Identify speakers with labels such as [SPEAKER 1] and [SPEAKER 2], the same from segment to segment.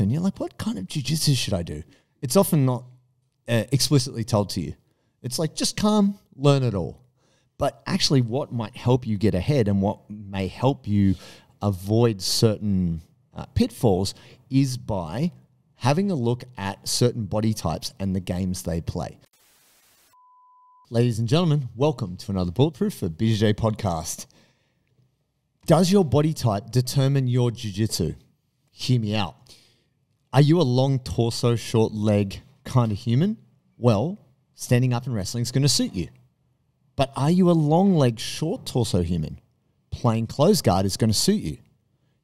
[SPEAKER 1] and you're like, what kind of jujitsu should I do? It's often not uh, explicitly told to you. It's like just come, learn it all. But actually, what might help you get ahead and what may help you avoid certain uh, pitfalls is by having a look at certain body types and the games they play. Ladies and gentlemen, welcome to another Bulletproof for BJJ podcast. Does your body type determine your jiu-jitsu? Hear me out. Are you a long torso, short leg kind of human? Well, standing up and wrestling is going to suit you. But are you a long leg, short torso human? Playing close guard is going to suit you.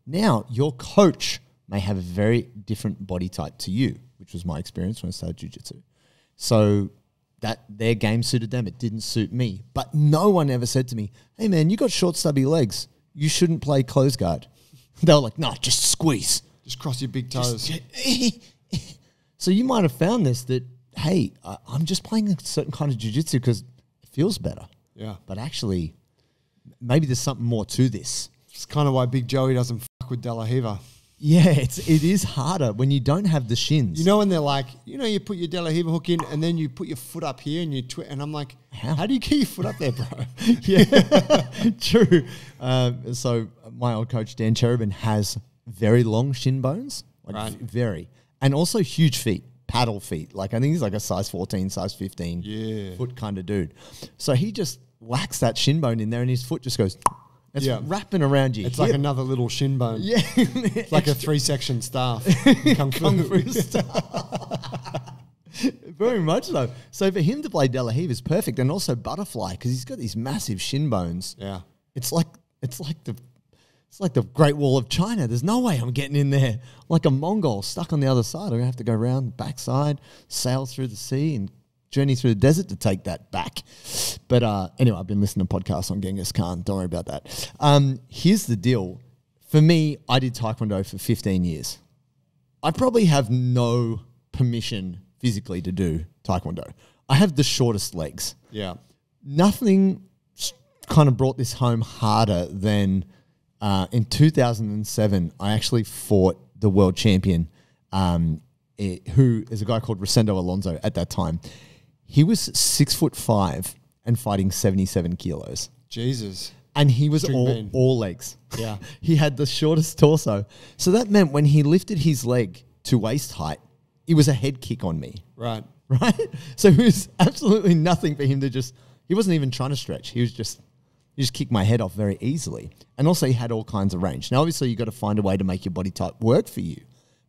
[SPEAKER 1] Now, your coach may have a very different body type to you, which was my experience when I started jiu-jitsu. So that their game suited them, it didn't suit me. But no one ever said to me, "Hey man, you got short stubby legs. You shouldn't play close guard." They were like, "No, just squeeze."
[SPEAKER 2] Just cross your big toes.
[SPEAKER 1] so you might have found this that hey, I- I'm just playing a certain kind of jiu-jitsu because it feels better.
[SPEAKER 2] yeah.
[SPEAKER 1] But actually, maybe there's something more to this.
[SPEAKER 2] It's kind of why Big Joey doesn't fuck with De La
[SPEAKER 1] Yeah, it's it is harder when you don't have the shins.
[SPEAKER 2] You know when they're like, you know, you put your De La hook in and then you put your foot up here and you twist. And I'm like,
[SPEAKER 1] How?
[SPEAKER 2] how? do you get your foot up there, bro?
[SPEAKER 1] yeah, true. Um, so my old coach Dan Cherubin has very long shin bones, like
[SPEAKER 2] Right.
[SPEAKER 1] very, and also huge feet, paddle feet. Like I think he's like a size fourteen, size fifteen,
[SPEAKER 2] Yeah.
[SPEAKER 1] foot kind of dude. So he just whacks that shin bone in there, and his foot just goes. It's
[SPEAKER 2] Yeah.
[SPEAKER 1] wrapping around you.
[SPEAKER 2] It's like another little shin bone.
[SPEAKER 1] yeah,
[SPEAKER 2] It's like a three section staff. Kung.
[SPEAKER 1] Kung Fu style. Very much so. So for him to play De La Riva is perfect, and also Butterfly because he's got these massive shin bones.
[SPEAKER 2] Yeah.
[SPEAKER 1] It's like it's like the it's like the Great Wall of China. There's no way I'm getting in there like a Mongol stuck on the other side. I'm gonna have to go around the backside, sail through the sea, and journey through the desert to take that back. But uh, anyway, I've been listening to podcasts on Genghis Khan. Don't worry about that. Um, here's the deal. For me, I did Taekwondo for 15 years. I probably have no permission physically to do Taekwondo. I have the shortest legs
[SPEAKER 2] Yeah.
[SPEAKER 1] nothing kind of brought this home harder than uh, in 2007. I actually fought the world champion, um, eh, who is a guy called Rosendo Alonso at that time. He was six foot five and fighting 77 kilos.
[SPEAKER 2] Jesus.
[SPEAKER 1] And he was
[SPEAKER 2] String
[SPEAKER 1] all, all legs.
[SPEAKER 2] Yeah.
[SPEAKER 1] he had the shortest torso. So that meant when he lifted his leg to waist height, it was a head kick on me
[SPEAKER 2] Right.
[SPEAKER 1] right? So it was absolutely nothing for him to just. He wasn't even trying to stretch. He was just. He just kick my head off very easily, and also he had all kinds of range. Now, obviously, you've got to find a way to make your body type work for you.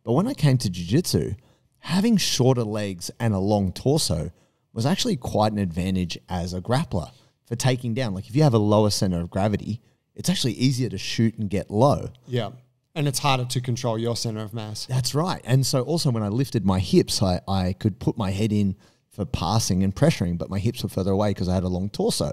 [SPEAKER 1] But when I came to jiu-jitsu, having shorter legs and a long torso was actually quite an advantage as a grappler for taking down. Like if you have a lower center of gravity, it's actually easier to shoot and get low.
[SPEAKER 2] Yeah. And it's harder to control your center of mass.
[SPEAKER 1] That's right. And so also when I lifted my hips, I, I could put my head in for passing and pressuring, but my hips were further away because I had a long torso.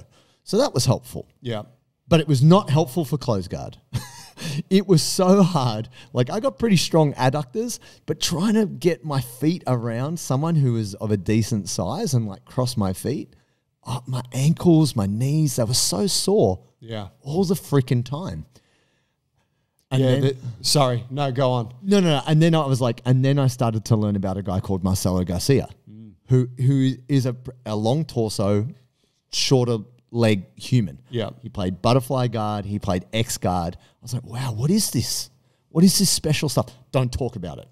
[SPEAKER 1] So that was helpful.
[SPEAKER 2] Yeah.
[SPEAKER 1] But it was not helpful for close guard. it was so hard. Like I got pretty strong adductors, but trying to get my feet around someone who was of a decent size and like cross my feet, oh, my ankles, my knees, they were so sore
[SPEAKER 2] Yeah.
[SPEAKER 1] all the freaking time. And
[SPEAKER 2] yeah.
[SPEAKER 1] then-
[SPEAKER 2] the- sorry. No, go on.
[SPEAKER 1] no, no, no. And then I was like, and then I started to learn about a guy called Marcelo Garcia, mm. who who is a, a long torso, shorter leg human.
[SPEAKER 2] Yeah.
[SPEAKER 1] He played butterfly guard. He played X guard. I was like, wow, what is this? What is this special stuff? Don't talk about it.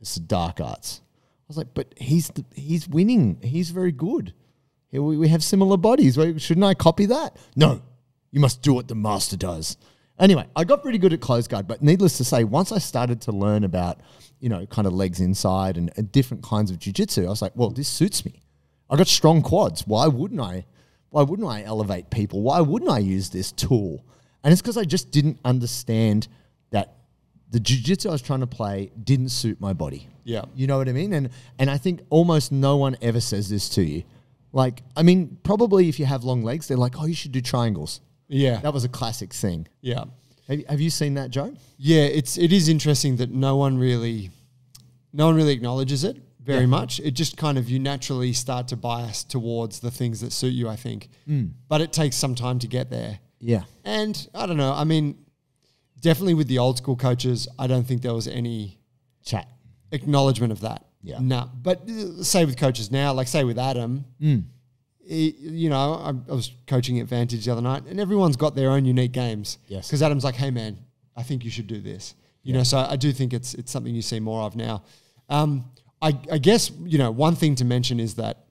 [SPEAKER 1] It's the dark arts. I was like, but he's the, he's winning. He's very good. We, we have similar bodies. Shouldn't I copy that? No, you must do what the master does. Anyway, I got pretty good at close guard, but needless to say, once I started to learn about, you know, kind of legs inside and, and different kinds of jujitsu, I was like, well, this suits me. I got strong quads. Why wouldn't I? Why wouldn't I elevate people? Why wouldn't I use this tool? And it's because I just didn't understand that the jiu-jitsu I was trying to play didn't suit my body.
[SPEAKER 2] Yeah.
[SPEAKER 1] You know what I mean? And and I think almost no one ever says this to you. Like, I mean, probably if you have long legs, they're like, oh, you should do triangles.
[SPEAKER 2] Yeah.
[SPEAKER 1] That was a classic thing.
[SPEAKER 2] Yeah.
[SPEAKER 1] Have, have you seen that, Joe?
[SPEAKER 2] Yeah, it's it is interesting that no one really no one really acknowledges it very
[SPEAKER 1] Yeah.
[SPEAKER 2] much. It just kind of you naturally start to bias towards the things that suit you, I think.
[SPEAKER 1] Mm.
[SPEAKER 2] But it takes some time to get there.
[SPEAKER 1] Yeah.
[SPEAKER 2] And I don't know, I mean definitely with the old school coaches, I don't think there was any
[SPEAKER 1] Chat.
[SPEAKER 2] acknowledgement of that.
[SPEAKER 1] Yeah.
[SPEAKER 2] No, but uh, say with coaches now, like say with Adam,
[SPEAKER 1] Mm.
[SPEAKER 2] he- you know, I, I was coaching at Vantage the other night, and everyone's got their own unique games.
[SPEAKER 1] Yes.
[SPEAKER 2] Because Adam's like, hey man, I think you should do this. You know, so I do think it's it's something you see more of now. Um, I, I guess you know one thing to mention is that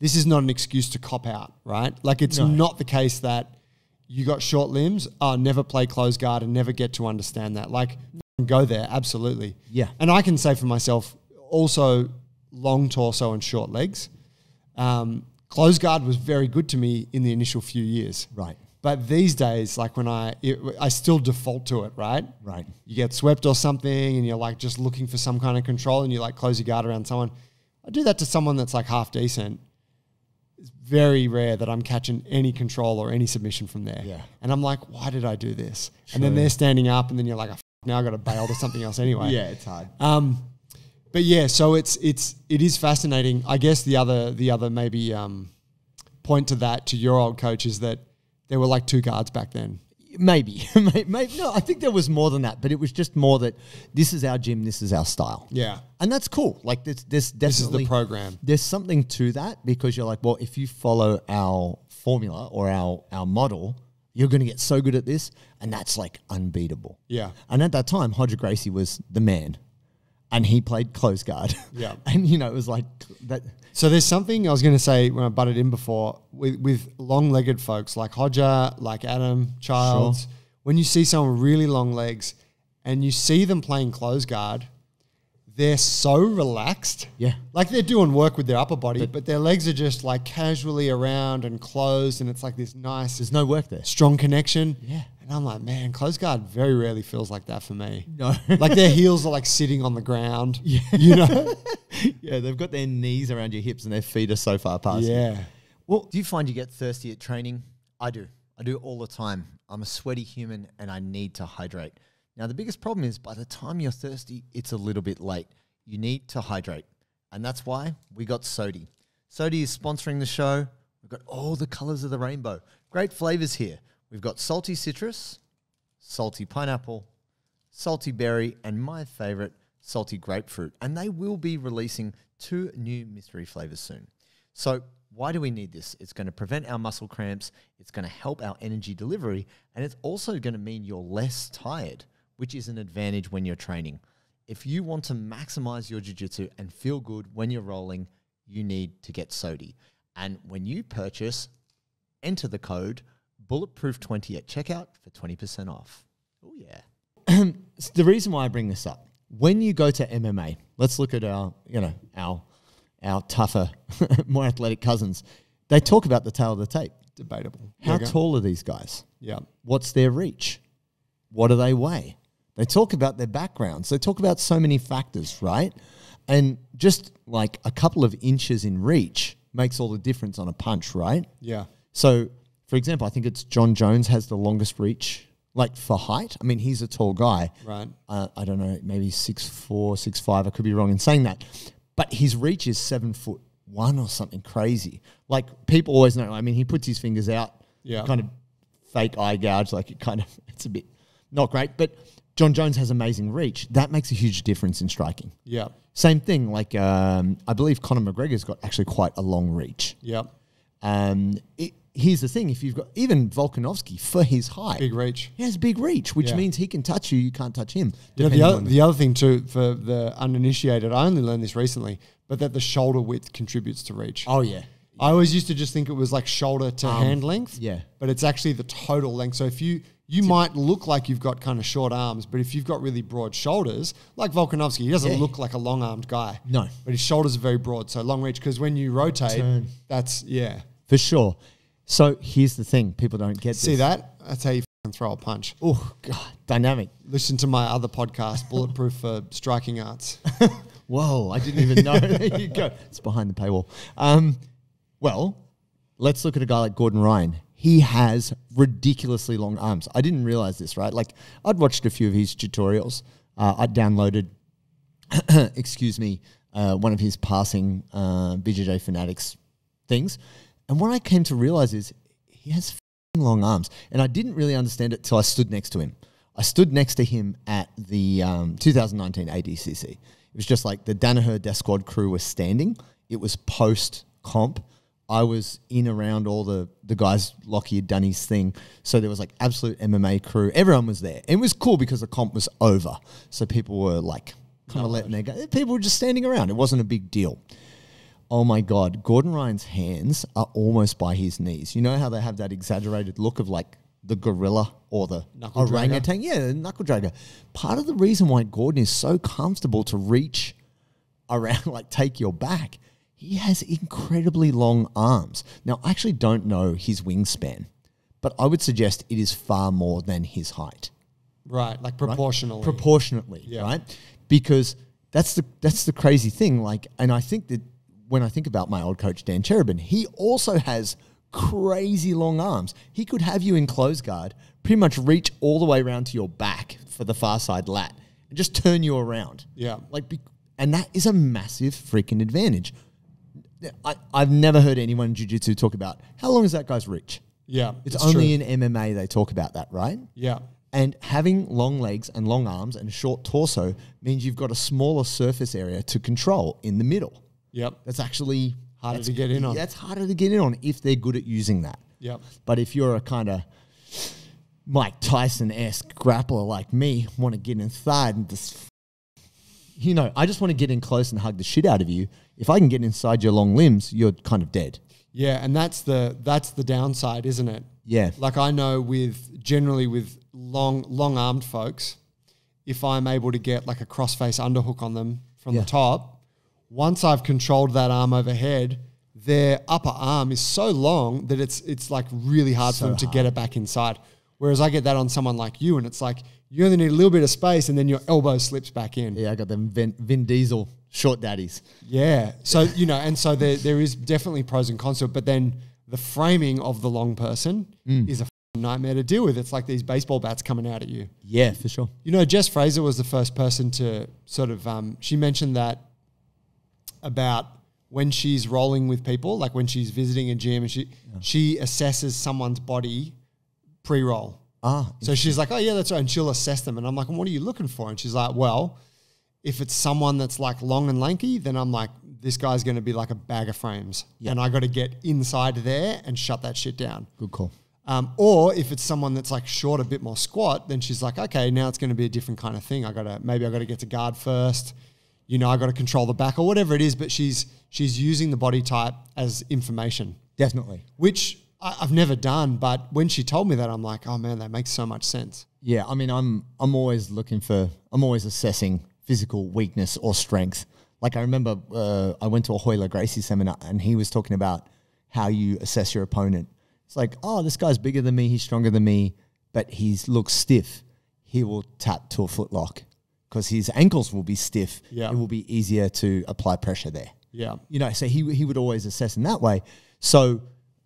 [SPEAKER 2] this is not an excuse to cop out, right? Like it's
[SPEAKER 1] No.
[SPEAKER 2] not the case that you got short limbs, uh, never play close guard and never get to understand that. Like go there, absolutely.
[SPEAKER 1] Yeah.
[SPEAKER 2] And I can say for myself, also long torso and short legs. Um, close guard was very good to me in the initial few years.
[SPEAKER 1] Right.
[SPEAKER 2] But these days, like when I, it, I still default to it, right?
[SPEAKER 1] Right.
[SPEAKER 2] You get swept or something, and you're like just looking for some kind of control, and you like close your guard around someone. I do that to someone that's like half decent. It's very rare that I'm catching any control or any submission from there.
[SPEAKER 1] Yeah.
[SPEAKER 2] And I'm like, why did I do this? And then they're standing up, and then you're like, oh, now I got to bail to something else anyway.
[SPEAKER 1] Yeah, it's hard.
[SPEAKER 2] Um, but yeah, so it's it's it is fascinating. I guess the other the other maybe um, point to that to your old coach is that there were like two guards back then.
[SPEAKER 1] Maybe, May- maybe no. I think there was more than that, but it was just more that this is our gym, this is our style.
[SPEAKER 2] Yeah.
[SPEAKER 1] and that's cool. Like there's, there's
[SPEAKER 2] This is the program.
[SPEAKER 1] There's something to that because you're like, well, if you follow our formula or our our model, you're going to get so good at this, and that's like unbeatable.
[SPEAKER 2] Yeah.
[SPEAKER 1] And at that time, Roger Gracie was the man, and he played close guard.
[SPEAKER 2] Yeah.
[SPEAKER 1] and you know it was like that.
[SPEAKER 2] So there's something I was going to say when I butted in before with, with long-legged folks like Roger, like Adam Childs. When you see someone with really long legs and you see them playing close guard, they're so relaxed.
[SPEAKER 1] Yeah.
[SPEAKER 2] Like they're doing work with their upper body, but their legs are just like casually around and closed, and it's like this nice,
[SPEAKER 1] There's no work there.
[SPEAKER 2] strong connection.
[SPEAKER 1] Yeah.
[SPEAKER 2] And I'm like, man, close guard very rarely feels like that for me.
[SPEAKER 1] No.
[SPEAKER 2] like their heels are like sitting on the ground. Yeah. You know?
[SPEAKER 1] yeah, they've got their knees around your hips and their feet are so far apart.
[SPEAKER 2] yeah.
[SPEAKER 1] Well, do you find you get thirsty at training? I do. I do all the time. I'm a sweaty human and I need to hydrate. Now, the biggest problem is by the time you're thirsty, it's a little bit late. You need to hydrate. And that's why we got Sodii. Sodii is sponsoring the show. We've got all the colors of the rainbow. Great flavors here. We've got salty citrus, salty pineapple, salty berry, and my favorite, salty grapefruit. And they will be releasing two new mystery flavors soon. So, why do we need this? It's going to prevent our muscle cramps, it's going to help our energy delivery, and it's also going to mean you're less tired, which is an advantage when you're training. If you want to maximize your jiu-jitsu and feel good when you're rolling, you need to get Sodii. And when you purchase, enter the code bulletproof20 at checkout for 20% off. Oh yeah. the reason why I bring this up, when you go to MMA, let's look at our, you know, our our tougher, more athletic cousins. They talk about the tale of the tape.
[SPEAKER 2] Debatable.
[SPEAKER 1] How tall are these guys?
[SPEAKER 2] Yeah.
[SPEAKER 1] What's their reach? What do they weigh? They talk about their backgrounds. They talk about so many factors, right? And just like a couple of inches in reach makes all the difference on a punch, right?
[SPEAKER 2] Yeah.
[SPEAKER 1] So, for example, I think it's Jon Jones has the longest reach, like for height. I mean, he's a tall guy.
[SPEAKER 2] Right.
[SPEAKER 1] Uh, I don't know, maybe six four, six five. I could be wrong in saying that, but his reach is seven foot one or something crazy. Like people always know. I mean, he puts his fingers out,
[SPEAKER 2] Yeah.
[SPEAKER 1] kind of fake eye gouge. Like it kind of, it's a bit not great. But Jon Jones has amazing reach. That makes a huge difference in striking.
[SPEAKER 2] Yeah.
[SPEAKER 1] Same thing. Like um, I believe Conor McGregor's got actually quite a long reach.
[SPEAKER 2] Yeah.
[SPEAKER 1] Um, it, here's the thing: if you've got even Volkanovski for his height,
[SPEAKER 2] Big reach.
[SPEAKER 1] he has big reach, which
[SPEAKER 2] Yeah.
[SPEAKER 1] means he can touch you. You can't touch him.
[SPEAKER 2] The other, the other thing too for the uninitiated, I only learned this recently, but that the shoulder width contributes to reach.
[SPEAKER 1] oh yeah,
[SPEAKER 2] I always used to just think it was like shoulder to um, hand length.
[SPEAKER 1] yeah.
[SPEAKER 2] But it's actually the total length. So if you you might look like you've got kind of short arms, but if you've got really broad shoulders, like Volkanovski, he doesn't
[SPEAKER 1] Yeah.
[SPEAKER 2] look like a long armed guy.
[SPEAKER 1] No.
[SPEAKER 2] But his shoulders are very broad, so long reach. Because when you rotate,
[SPEAKER 1] Turn.
[SPEAKER 2] that's yeah.
[SPEAKER 1] for sure. So here's the thing: people don't get
[SPEAKER 2] See
[SPEAKER 1] this.
[SPEAKER 2] that? That's how you f***ing throw a punch.
[SPEAKER 1] Oh god, dynamic.
[SPEAKER 2] Listen to my other podcast, Bulletproof for Striking Arts.
[SPEAKER 1] Whoa, I didn't even know. there you go. It's behind the paywall. Um, well, let's look at a guy like Gordon Ryan. He has ridiculously long arms. I didn't realize this, right? Like, I'd watched a few of his tutorials. Uh, I downloaded, excuse me, uh, one of his passing uh, BJJ Fanatics things. And what I came to realize is he has f***ing long arms. And I didn't really understand it till I stood next to him. I stood next to him at the um, 2019 ADCC. It was just like the Danaher Death Squad crew was standing. It was post comp. I was in around all the the guys. Lockie had done his thing, so there was like absolute MMA crew. Everyone was there. It was cool because the comp was over, so people were like kind of letting their go. People were just standing around. It wasn't a big deal. Oh my god, Gordon Ryan's hands are almost by his knees. You know how they have that exaggerated look of like the gorilla or the
[SPEAKER 2] Knuckle dragger?
[SPEAKER 1] orangutan? Yeah, the knuckle dragger. Part of the reason why Gordon is so comfortable to reach around, like take your back, he has incredibly long arms. Now, I actually don't know his wingspan, but I would suggest it is far more than his height
[SPEAKER 2] Right, like proportionally.
[SPEAKER 1] proportionately,
[SPEAKER 2] Yeah.
[SPEAKER 1] right? Because that's the that's the crazy thing. Like, and I think that when I think about my old coach Dan Cherubin, he also has crazy long arms. He could have you in close guard, pretty much reach all the way around to your back for the far side lat, and just turn you around.
[SPEAKER 2] Yeah.
[SPEAKER 1] like, be, and that is a massive freaking advantage. I, I've never heard anyone in jiu-jitsu talk about how long is that guy's reach.
[SPEAKER 2] yeah,
[SPEAKER 1] It's,
[SPEAKER 2] it's
[SPEAKER 1] only
[SPEAKER 2] true.
[SPEAKER 1] in MMA they talk about that, right?
[SPEAKER 2] yeah,
[SPEAKER 1] And having long legs and long arms and a short torso means you've got a smaller surface area to control in the middle.
[SPEAKER 2] Yep,
[SPEAKER 1] That's actually
[SPEAKER 2] Harder to get in on.
[SPEAKER 1] That's harder to get in on if they're good at using that.
[SPEAKER 2] yep.
[SPEAKER 1] But if you're a kind of Mike Tyson esque grappler like me, want to get inside and just, you know, I just want to get in close and hug the shit out of you. If I can get inside your long limbs, you're kind of dead.
[SPEAKER 2] Yeah, and that's the that's the downside, isn't it?
[SPEAKER 1] Yeah.
[SPEAKER 2] Like I know with generally with long long armed folks, if I'm able to get like a crossface underhook on them from
[SPEAKER 1] Yeah.
[SPEAKER 2] the top, once I've controlled that arm overhead, their upper arm is so long that it's it's like really hard for them to get it back inside. Whereas I get that on someone like you, and it's like you only need a little bit of space, and then your elbow slips back in.
[SPEAKER 1] Yeah, I got them Vin, Vin Diesel short daddies.
[SPEAKER 2] Yeah. So, you know, and so there, there is definitely pros and cons to it, but then the framing of the long person is a nightmare to deal with. It's like these baseball bats coming out at you.
[SPEAKER 1] Yeah, for sure.
[SPEAKER 2] You know, Jess Fraser was the first person to sort of, um, she mentioned that about when she's rolling with people, like when she's visiting a gym and she, she assesses someone's body pre-roll.
[SPEAKER 1] Ah,
[SPEAKER 2] So she's like, oh yeah, that's right. And she'll assess them. And I'm like, well, what are you looking for? And she's like, well, if it's someone that's like long and lanky, then I'm like, this guy's going to be like a bag of frames. And I got to get inside there and shut that shit down.
[SPEAKER 1] good call.
[SPEAKER 2] Um, or if it's someone that's like short, a bit more squat, then she's like, okay, now it's going to be a different kind of thing. I got to, maybe I got to get to guard first. You know, I got to control the back or whatever it is. But she's, she's using the body type as information
[SPEAKER 1] Definitely.
[SPEAKER 2] which I, I've never done. But when she told me that, I'm like, oh man, that makes so much sense.
[SPEAKER 1] Yeah, I mean, I'm I'm always looking for I'm always assessing physical weakness or strength. Like I remember, uh, I went to a Royler Gracie seminar, and he was talking about how you assess your opponent. It's like, oh, this guy's bigger than me, he's stronger than me, but he looks stiff. He will tap to a foot lock because his ankles will be stiff.
[SPEAKER 2] Yeah.
[SPEAKER 1] it will be easier to apply pressure there
[SPEAKER 2] Yeah.
[SPEAKER 1] you know, so he he would always assess in that way. So,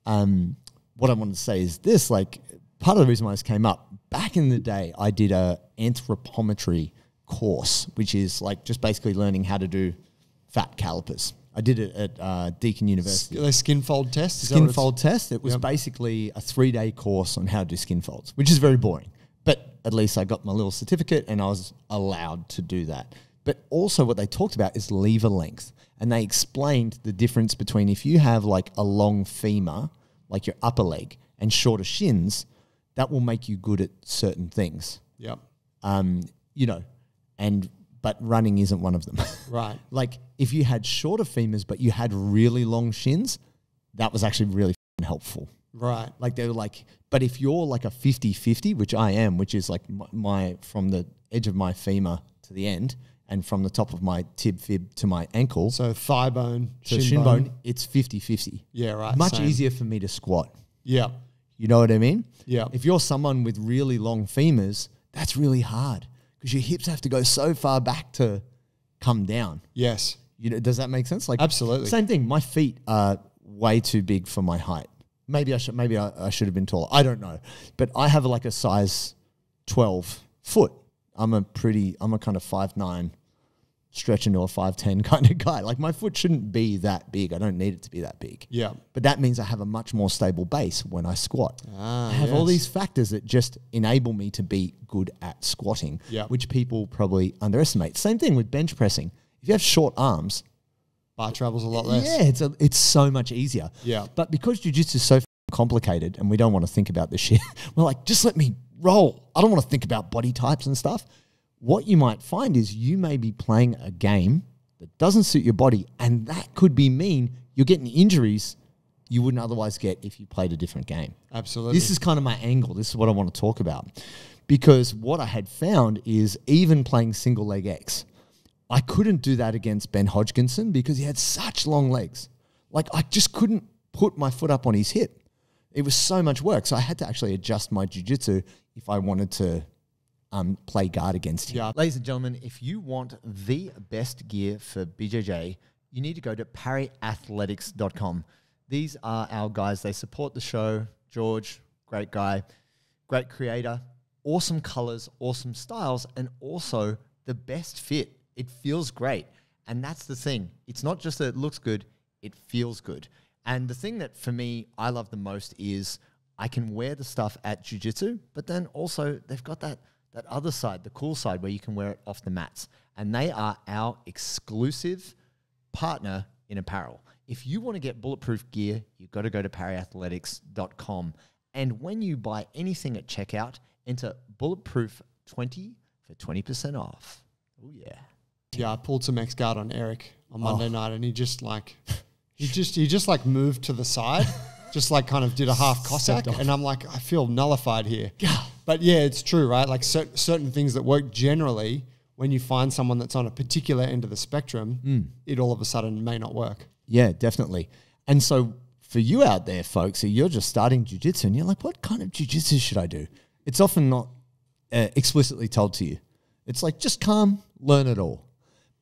[SPEAKER 1] um, what I wanted to say is this: like, part of the reason why this came up back in the day, I did a anthropometry course, which is like just basically learning how to do fat calipers. I did it at uh, Deakin University.
[SPEAKER 2] The skin fold test. Is
[SPEAKER 1] Skin fold test. It was
[SPEAKER 2] Yep.
[SPEAKER 1] basically a three day course on how to do skin folds, which is very boring. At least I got my little certificate and I was allowed to do that. But also, what they talked about is lever length. And they explained the difference between if you have like a long femur, like your upper leg, and shorter shins, that will make you good at certain things.
[SPEAKER 2] Yep.
[SPEAKER 1] Um, you know, and but running isn't one of them.
[SPEAKER 2] Right.
[SPEAKER 1] like if you had shorter femurs but you had really long shins, that was actually really helpful.
[SPEAKER 2] Right.
[SPEAKER 1] Like they were like, but if you're like a 50 50, which I am, which is like my, my from the edge of my femur to the end and from the top of my tib fib to my ankle, so,
[SPEAKER 2] thigh bone,
[SPEAKER 1] shin,
[SPEAKER 2] shin,
[SPEAKER 1] bone,
[SPEAKER 2] bone.
[SPEAKER 1] it's 50 50.
[SPEAKER 2] Yeah. Right.
[SPEAKER 1] Much
[SPEAKER 2] same.
[SPEAKER 1] easier for me to squat.
[SPEAKER 2] Yeah.
[SPEAKER 1] You know what I mean?
[SPEAKER 2] Yeah.
[SPEAKER 1] If you're someone with really long femurs, that's really hard because your hips have to go so far back to come down.
[SPEAKER 2] Yes.
[SPEAKER 1] You know, does that make sense? Like
[SPEAKER 2] Absolutely.
[SPEAKER 1] Same thing. My feet are way too big for my height. Maybe I should. Maybe I, I should have been taller. I don't know. But I have like a size twelve foot. I'm a pretty. I'm a kind of five nine, stretch into a five ten kind of guy. Like my foot shouldn't be that big. I don't need it to be that big.
[SPEAKER 2] Yeah.
[SPEAKER 1] But that means I have a much more stable base when I squat.
[SPEAKER 2] Ah,
[SPEAKER 1] I have all these factors that just enable me to be good at squatting,
[SPEAKER 2] Yeah.
[SPEAKER 1] which people probably underestimate. Same thing with bench pressing. If you have short arms,
[SPEAKER 2] Travels a lot less.
[SPEAKER 1] yeah, it's a, it's so much easier.
[SPEAKER 2] Yeah.
[SPEAKER 1] But because jujitsu is so complicated and we don't want to think about this shit, we're like, just let me roll. I don't want to think about body types and stuff. What you might find is you may be playing a game that doesn't suit your body, and that could be mean you're getting injuries you wouldn't otherwise get if you played a different game.
[SPEAKER 2] Absolutely.
[SPEAKER 1] This is kind of my angle. This is what I want to talk about. Because what I had found is even playing single leg X, I couldn't do that against Ben Hodgkinson because he had such long legs. Like I just couldn't put my foot up on his hip. It was so much work. So I had to actually adjust my jujitsu if I wanted to um, play guard against him.
[SPEAKER 2] Yeah.
[SPEAKER 1] Ladies and gentlemen, if you want the best gear for BJJ, you need to go to parryathletics.com. These are our guys. They support the show. George, great guy, great creator, awesome colors, awesome styles, and also the best fit. It feels great. And that's the thing. It's not just that it looks good, it feels good. And the thing that for me I love the most is I can wear the stuff at jiu-jitsu, but then also they've got that that other side, the cool side where you can wear it off the mats. And they are our exclusive partner in apparel. If you want to get bulletproof gear, you've got to go to parryathletics.com. And when you buy anything at checkout, enter bulletproof20 for 20% off. Oh, yeah.
[SPEAKER 2] Yeah, I pulled some X guard on Eric on Monday
[SPEAKER 1] Oh.
[SPEAKER 2] night, and he just like, he just he just like moved to the side, just like kind of did a half Cossack, and I'm like, I feel nullified here. But yeah, it's true, right? Like cer- certain things that work generally, when you find someone that's on a particular end of the spectrum,
[SPEAKER 1] Hmm.
[SPEAKER 2] it all of a sudden may not work.
[SPEAKER 1] Yeah, definitely. And so for you out there, folks, you're just starting jujitsu and you're like, what kind of jujitsu should I do? It's often not uh, explicitly told to you. It's like, just come, learn it all.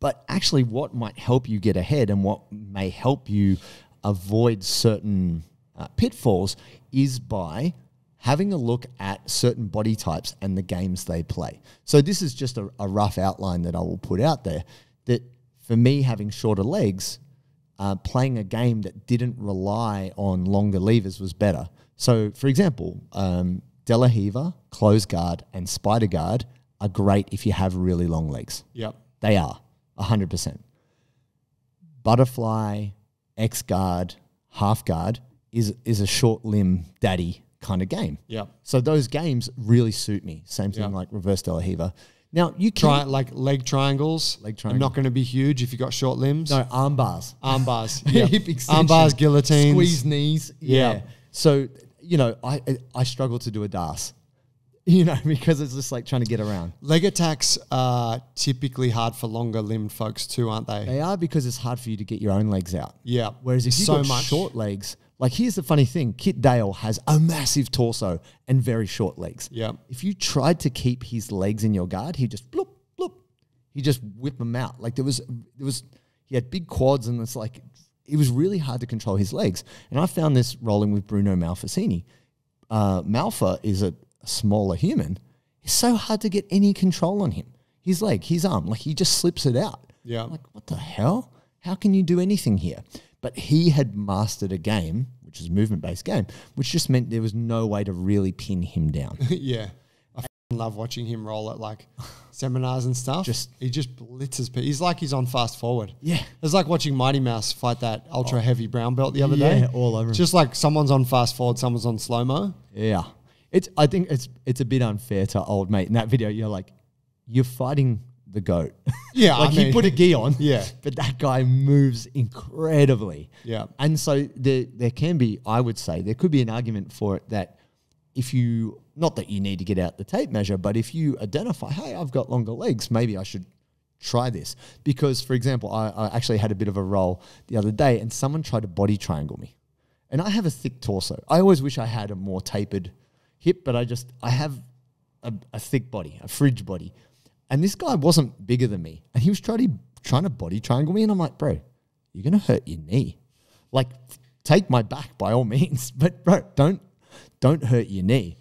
[SPEAKER 1] But actually, what might help you get ahead and what may help you avoid certain uh, pitfalls is by having a look at certain body types and the games they play. So, this is just a, a rough outline that I will put out there that for me, having shorter legs, uh, playing a game that didn't rely on longer levers was better. So, for example, um, Close Guard, and Spider Guard are great if you have really long legs.
[SPEAKER 2] Yep.
[SPEAKER 1] They are, 100%. Butterfly, X Guard, Half Guard is, is a short limb daddy kind of game.
[SPEAKER 2] Yep.
[SPEAKER 1] So those games really suit me. Same thing
[SPEAKER 2] Yeah.
[SPEAKER 1] like Reverse De La Now, you can
[SPEAKER 2] Try like leg triangles.
[SPEAKER 1] Leg
[SPEAKER 2] are
[SPEAKER 1] triangle.
[SPEAKER 2] not going to be huge if you got short limbs.
[SPEAKER 1] No, arm bars.
[SPEAKER 2] Arm bars. Yep.
[SPEAKER 1] Hip
[SPEAKER 2] Arm bars,
[SPEAKER 1] extension,
[SPEAKER 2] guillotines.
[SPEAKER 1] squeeze knees. Yeah.
[SPEAKER 2] Yeah.
[SPEAKER 1] So you know, I I struggle to do a darce, you know, because it's just like trying to get around.
[SPEAKER 2] Leg attacks are typically hard for longer limbed folks too, aren't they?
[SPEAKER 1] They are because it's hard for you to get your own legs out.
[SPEAKER 2] Yeah.
[SPEAKER 1] Whereas if you
[SPEAKER 2] so
[SPEAKER 1] got
[SPEAKER 2] much
[SPEAKER 1] short legs, like here's the funny thing: Kit Dale has a massive torso and very short legs.
[SPEAKER 2] Yeah.
[SPEAKER 1] If you tried to keep his legs in your guard, he just bloop bloop, he just whip them out. Like there was there was he had big quads and it's like it was really hard to control his legs. And I found this rolling with Bruno Malfacini. Uh, Malfa is a, a smaller human. It's so hard to get any control on him. His leg, his arm, like he just slips it out.
[SPEAKER 2] Yeah.
[SPEAKER 1] Like, what the hell? How can you do anything here? But he had mastered a game, which is a movement based game, which just meant there was no way to really pin him down.
[SPEAKER 2] yeah. I love watching him roll at like seminars and stuff.
[SPEAKER 1] Just-
[SPEAKER 2] he just blitzes. He's like he's on fast forward.
[SPEAKER 1] Yeah.
[SPEAKER 2] It's like watching Mighty Mouse fight that ultra oh. heavy brown belt the other
[SPEAKER 1] Yeah,
[SPEAKER 2] day.
[SPEAKER 1] all over him.
[SPEAKER 2] Just like someone's on fast forward, someone's on slow mo.
[SPEAKER 1] yeah. It's I think it's it's a bit unfair to old mate in that video. You're like, you're fighting the goat.
[SPEAKER 2] Yeah,
[SPEAKER 1] like
[SPEAKER 2] I
[SPEAKER 1] he
[SPEAKER 2] mean-
[SPEAKER 1] put a gi on.
[SPEAKER 2] Yeah.
[SPEAKER 1] But that guy moves incredibly.
[SPEAKER 2] Yeah.
[SPEAKER 1] And so there there can be, I would say, there could be an argument for it that if you not that you need to get out the tape measure, but if you identify, hey, I've got longer legs, maybe I should try this. Because, for example, I, I actually had a bit of a roll the other day and someone tried to body triangle me. And I have a thick torso. I always wish I had a more tapered hip, but I just I have a, a thick body, a fridge body. And this guy wasn't bigger than me. And he was trying to trying to body triangle me. And I'm like, bro, you're gonna hurt your knee. Like, take my back by all means, but bro, don't don't hurt your knee.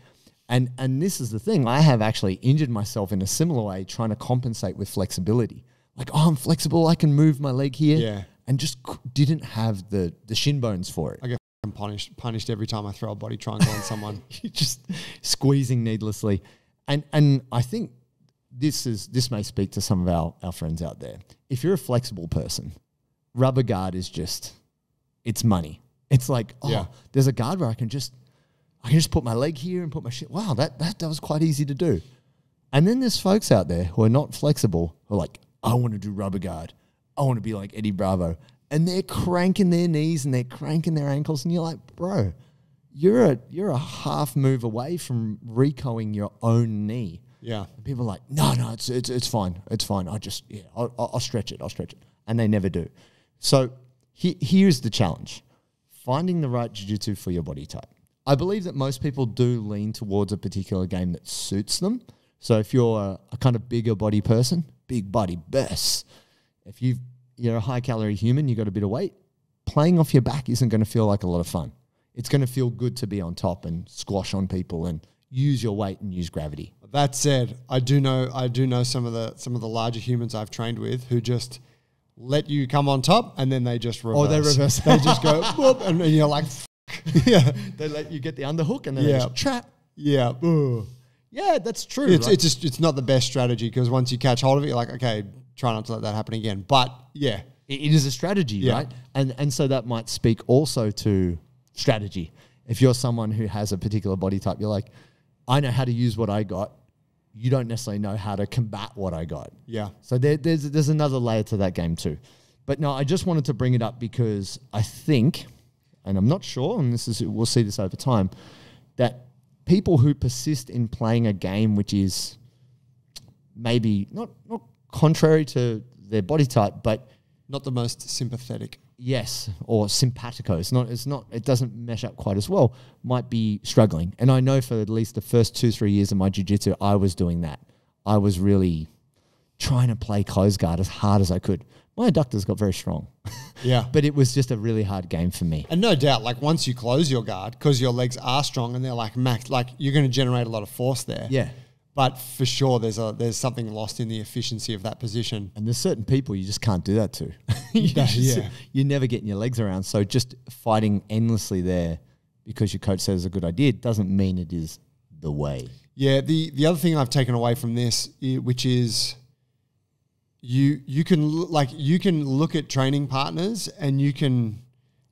[SPEAKER 1] And and this is the thing. I have actually injured myself in a similar way, trying to compensate with flexibility. Like, oh, I'm flexible. I can move my leg here.
[SPEAKER 2] Yeah.
[SPEAKER 1] And just didn't have the the shin bones for it.
[SPEAKER 2] Punished punished every time I throw a body triangle on someone.
[SPEAKER 1] You're just squeezing needlessly. And and I think this is this may speak to some of our, our friends out there. If you're a flexible person, rubber guard is just it's money. It's like, oh,
[SPEAKER 2] Yeah.
[SPEAKER 1] there's a guard where I can just I can just put my leg here and put my shit. Wow, that, that that was quite easy to do. And then there's folks out there who are not flexible, who are like, I want to do rubber guard. I want to be like Eddie Bravo. And they're cranking their knees and they're cranking their ankles. And you're like, bro, you're a you're a half move away from recoing your own knee.
[SPEAKER 2] Yeah.
[SPEAKER 1] And people are like, no, no, it's it's it's fine, it's fine. I just yeah, I'll, I'll stretch it, I'll stretch it, and they never do. So he, here's the challenge: finding the right jiu-jitsu for your body type. I believe that most people do lean towards a particular game that suits them. So if you're a, a kind of bigger body person, big body best. If you've you're a high calorie human, you got a bit of weight, playing off your back isn't going to feel like a lot of fun. It's going to feel good to be on top and squash on people and use your weight and use gravity.
[SPEAKER 2] That said, I do know I do know some of the some of the larger humans I've trained with who just let you come on top and then they just reverse.
[SPEAKER 1] Oh, they reverse.
[SPEAKER 2] they just go whoop, and, and you're like, yeah,
[SPEAKER 1] They let you get the underhook and then
[SPEAKER 2] Yeah.
[SPEAKER 1] they just trap.
[SPEAKER 2] yeah. ugh.
[SPEAKER 1] Yeah, that's true.
[SPEAKER 2] It's
[SPEAKER 1] right?
[SPEAKER 2] it's just it's not the best strategy because once you catch hold of it, you're like, okay, try not to let that happen again. But yeah,
[SPEAKER 1] It- it is a strategy,
[SPEAKER 2] Yeah.
[SPEAKER 1] right? And and so that might speak also to strategy. If you're someone who has a particular body type, you're like, I know how to use what I got. You don't necessarily know how to combat what I got.
[SPEAKER 2] yeah,
[SPEAKER 1] So there, there's there's another layer to that game too. But no, I just wanted to bring it up because I think, and I'm not sure, and this is we'll see this over time, that people who persist in playing a game which is maybe not not contrary to their body type, but
[SPEAKER 2] not the most sympathetic.
[SPEAKER 1] yes, or simpatico. It's not. It's not. It doesn't mesh up quite as well. Might be struggling, and I know for at least the first two three years of my jiu-jitsu, I was doing that. I was really trying to play close guard as hard as I could. My adductors got very strong,
[SPEAKER 2] Yeah,
[SPEAKER 1] but it was just a really hard game for me.
[SPEAKER 2] And no doubt, like once you close your guard, because your legs are strong and they're like max, like you're going to generate a lot of force there.
[SPEAKER 1] Yeah.
[SPEAKER 2] But for sure, there's a there's something lost in the efficiency of that position.
[SPEAKER 1] And there's certain people you just can't do that to. you
[SPEAKER 2] Yeah,
[SPEAKER 1] just-
[SPEAKER 2] yeah.
[SPEAKER 1] You're never getting your legs around. So just fighting endlessly there because your coach says it's a good idea doesn't mean it is the way.
[SPEAKER 2] Yeah. The the other thing I've taken away from this, which is you you can like you can look at training partners and you can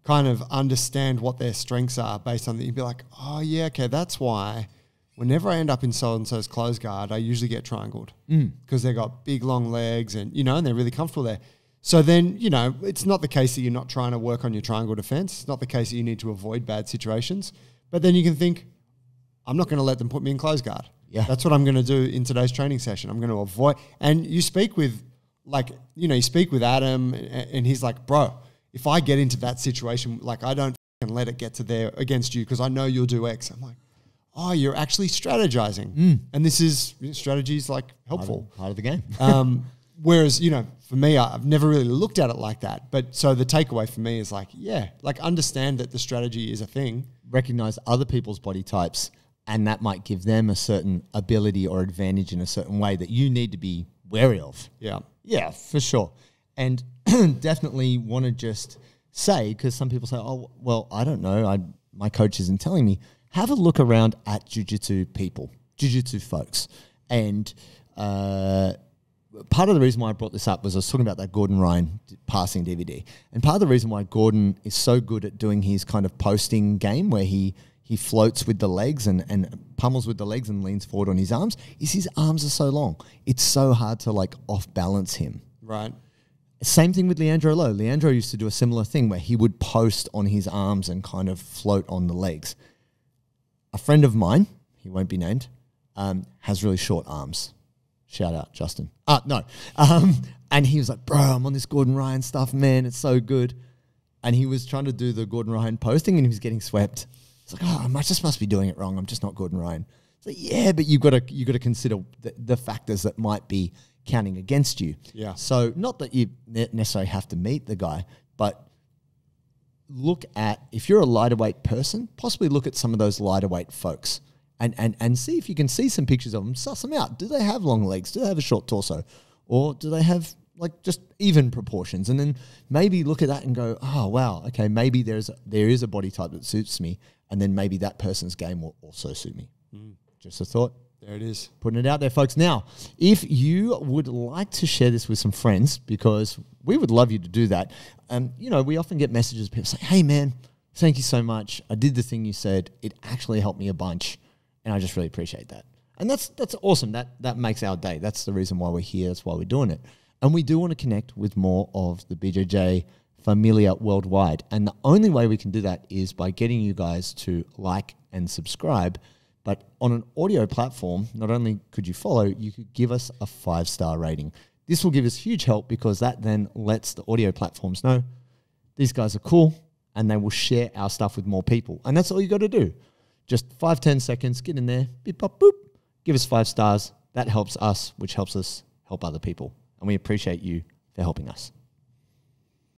[SPEAKER 2] kind of understand what their strengths are based on that. You'd be like, oh yeah, okay, that's why. Whenever I end up in so and so's close guard, I usually get triangled mm. because they've got big long legs and you know, and they're really comfortable there. So then, you know, it's not the case that you're not trying to work on your triangle defense. It's not the case that you need to avoid bad situations. But then you can think, I'm not going to let them put me in close guard.
[SPEAKER 1] Yeah.
[SPEAKER 2] That's what I'm going to do in today's training session. I'm going to avoid. And you speak with, like, you know, you speak with Adam, and he's like, bro, if I get into that situation, like, I don't let it get to there against you because I know you'll do X. I'm like, oh, you're actually strategizing. And this is strategies like helpful.
[SPEAKER 1] Part of the game.
[SPEAKER 2] Um, whereas, you know, for me, I've never really looked at it like that. But so the takeaway for me is like, yeah, like understand that the strategy is a thing.
[SPEAKER 1] recognize other people's body types and that might give them a certain ability or advantage in a certain way that you need to be wary of.
[SPEAKER 2] Yeah.
[SPEAKER 1] Yeah, for sure. And definitely want to just say because some people say, "Oh, well, I don't know. I my coach isn't telling me." Have a look around at jiu-jitsu people, jiu-jitsu folks, and uh, part of the reason why I brought this up was I was talking about that Gordon Ryan passing DVD, and part of the reason why Gordon is so good at doing his kind of posting game where he he floats with the legs and, and pummels with the legs and leans forward on his arms is his arms are so long. It's so hard to like off balance him.
[SPEAKER 2] Right.
[SPEAKER 1] Same thing with Leandro Lo. Leandro used to do a similar thing where he would post on his arms and kind of float on the legs. A friend of mine, he won't be named, um, has really short arms. Shout out, Justin. Ah, no. Um, and he was like, bro, I'm on this Gordon Ryan stuff, man. It's so good. And he was trying to do the Gordon Ryan posting and he was getting swept. It's like, oh, I just must be doing it wrong. I'm just not Gordon Ryan. It's like, yeah, but you've got to you've got to consider the, the factors that might be counting against you.
[SPEAKER 2] Yeah.
[SPEAKER 1] So not that you ne- necessarily have to meet the guy, but look at if you're a lighter weight person, possibly look at some of those lighter weight folks and, and, and see if you can see some pictures of them, suss them out. Do they have long legs? Do they have a short torso? Or do they have like just even proportions? And then maybe look at that and go, oh wow, okay, maybe there's a, there is a body type that suits me, and then maybe that person's game will also suit me. Mm. Just a thought.
[SPEAKER 2] There it is.
[SPEAKER 1] putting it out there, folks. Now, if you would like to share this with some friends, because we would love you to do that. Um, you know, we often get messages people say, "Hey, man, thank you so much. I did the thing you said. It actually helped me a bunch, and I just really appreciate that." And that's that's awesome. That that makes our day. That's the reason why we're here. That's why we're doing it. And we do want to connect with more of the BJJ familia worldwide. And the only way we can do that is by getting you guys to like and subscribe. But on an audio platform, not only could you follow, you could give us a five star rating. This will give us huge help because that then lets the audio platforms know these guys are cool and they will share our stuff with more people. And that's all you got to do. Just five, ten seconds, get in there, beep, pop, boop, give us five stars. That helps us, which helps us help other people. And we appreciate you for helping us.